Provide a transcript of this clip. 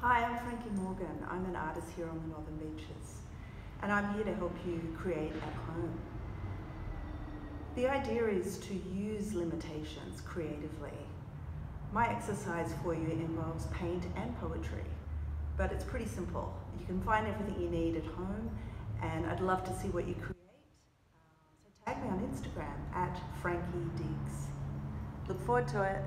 Hi, I'm Frankie Morgan. I'm an artist here on the Northern Beaches and I'm here to help you create at home. The idea is to use limitations creatively. My exercise for you involves paint and poetry, but it's pretty simple. You can find everything you need at home and I'd love to see what you create. Um, so tag me on Instagram at Frankie Diggs. Look forward to it.